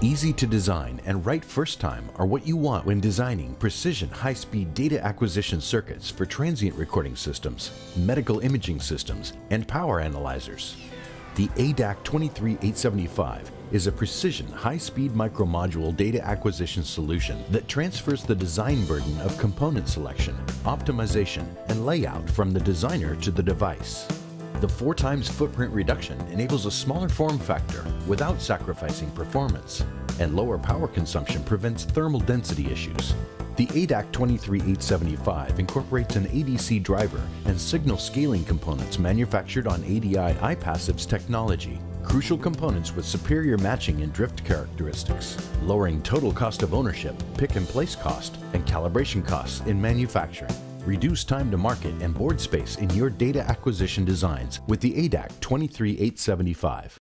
Easy to design and right first time are what you want when designing precision high-speed data acquisition circuits for transient recording systems, medical imaging systems, and power analyzers. The ADAQ 23875 is a precision high-speed micromodule data acquisition solution that transfers the design burden of component selection, optimization, and layout from the designer to the device. The four times footprint reduction enables a smaller form factor without sacrificing performance, and lower power consumption prevents thermal density issues. The ADAQ 23875 incorporates an ADC driver and signal scaling components manufactured on ADI iPassives technology, crucial components with superior matching and drift characteristics, lowering total cost of ownership, pick and place cost, and calibration costs in manufacturing. Reduce time to market and board space in your data acquisition designs with the ADAQ 23875.